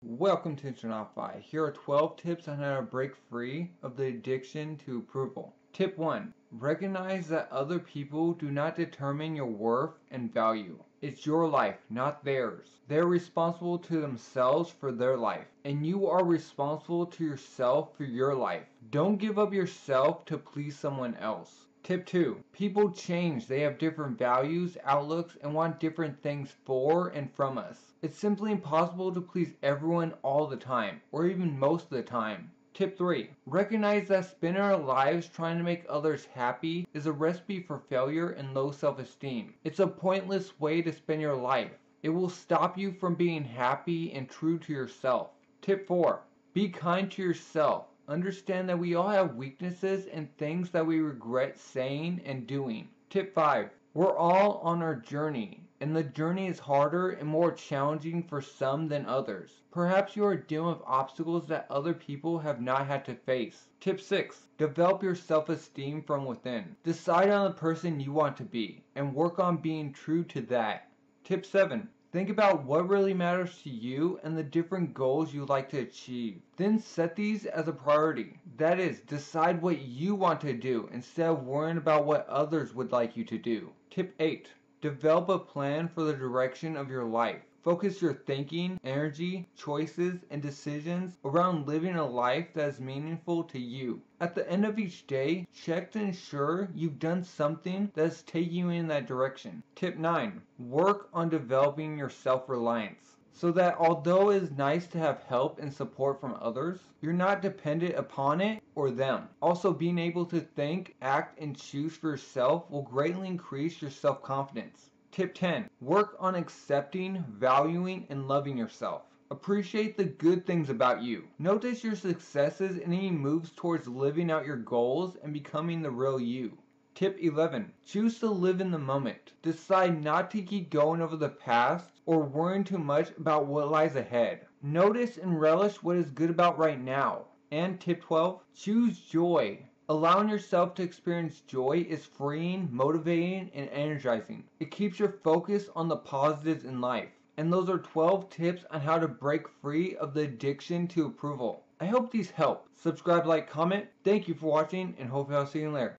Welcome to Intronautify. Here are 12 tips on how to break free of the addiction to approval. Tip 1. Recognize that other people do not determine your worth and value. It's your life, not theirs. They're responsible to themselves for their life, and you are responsible to yourself for your life. Don't give up yourself to please someone else. Tip 2. People change. They have different values, outlooks, and want different things for and from us. It's simply impossible to please everyone all the time, or even most of the time. Tip 3. Recognize that spending our lives trying to make others happy is a recipe for failure and low self-esteem. It's a pointless way to spend your life. It will stop you from being happy and true to yourself. Tip 4. Be kind to yourself. Understand that we all have weaknesses and things that we regret saying and doing. Tip 5. We're all on our journey, and the journey is harder and more challenging for some than others. Perhaps you are dealing with obstacles that other people have not had to face. Tip 6. Develop your self-esteem from within. Decide on the person you want to be, and work on being true to that. Tip 7. Think about what really matters to you and the different goals you'd like to achieve. Then set these as a priority. That is, decide what you want to do instead of worrying about what others would like you to do. Tip 8. Develop a plan for the direction of your life. Focus your thinking, energy, choices, and decisions around living a life that is meaningful to you. At the end of each day, check to ensure you've done something that is taking you in that direction. Tip 9. Work on developing your self-reliance so that although it is nice to have help and support from others, you're not dependent upon it or them. Also, being able to think, act, and choose for yourself will greatly increase your self-confidence. Tip 10. Work on accepting, valuing, and loving yourself. Appreciate the good things about you. Notice your successes and any moves towards living out your goals and becoming the real you. Tip 11. Choose to live in the moment. Decide not to keep going over the past or worrying too much about what lies ahead. Notice and relish what is good about right now. And tip 12. Choose joy. Allowing yourself to experience joy is freeing, motivating, and energizing. It keeps your focus on the positives in life. And those are 12 tips on how to break free of the addiction to approval. I hope these help. Subscribe, like, comment. Thank you for watching, and hopefully I'll see you later.